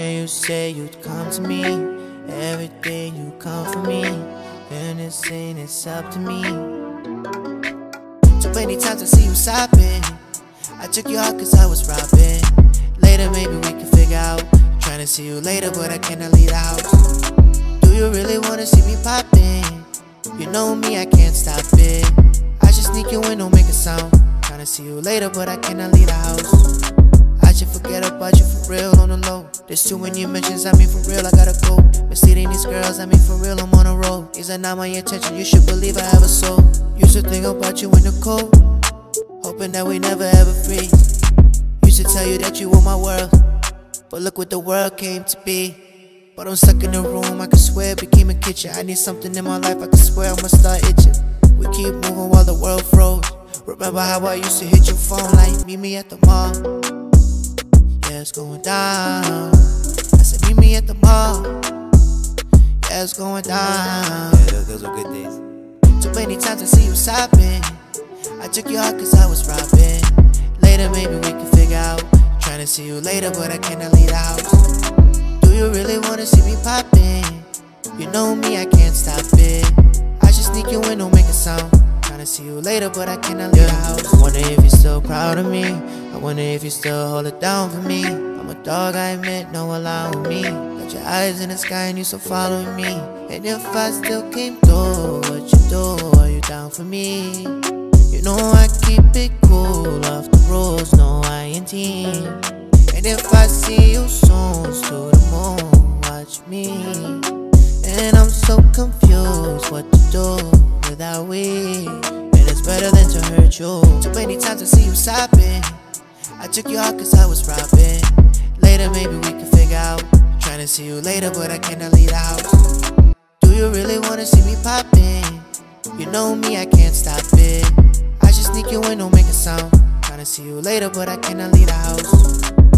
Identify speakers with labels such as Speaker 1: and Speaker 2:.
Speaker 1: you say you'd come to me. Every day you come for me. And it's saying it's up to me. Too many times I see you sobbing. I took you out cause I was robbing. Later, maybe we can figure out. Trying to see you later, but I cannot leave the house. Do you really wanna see me popping? You know me, I can't stop it. I just sneak you in, don't make a sound. Trying to see you later, but I cannot leave the house. I should forget about you for real. There's too many mentions, I mean for real, I gotta go. Misleading these girls, I mean for real, I'm on a roll. These are not my intention, you should believe I have a soul. Used to think about you in the cold, hoping that we never ever free. Used to tell you that you were my world, but look what the world came to be. But I'm stuck in the room, I can swear it became a kitchen. I need something in my life, I can swear I'ma start itching. We keep moving while the world froze. Remember how I used to hit your phone like meet me at the mall. Yeah, it's going down. I said meet me at the mall. Yeah, it's going down.
Speaker 2: Yeah, those were good days.
Speaker 1: Too many times I see you sobbing. I took you out cause I was robbing. Later, maybe we can figure out. Trying to see you later, but I cannot leave the house. Do you really wanna see me popping? You know me, I can't stop it. I just sneak you in, don't make a sound. Trying to see you later, but I cannot leave the house. I wonder if you're still proud of me. I wonder if you still hold it down for me. I'm a dog, I admit, no allowing me. Got your eyes in the sky and you still following me. And if I still came through, what you do? Are you down for me? You know I keep it cool, off the rules, no I ain't team. And if I see you soon, to the moon, watch me. And I'm so confused what to do without we. And it's better than to hurt you. Too many times I see you sobbing. I took you out cause I was robbing. Later, maybe we can figure out. Trying to see you later, but I cannot leave the house. Do you really wanna see me popping? You know me, I can't stop it. I just sneak you in, don't make a sound. Trying to see you later, but I cannot leave the house.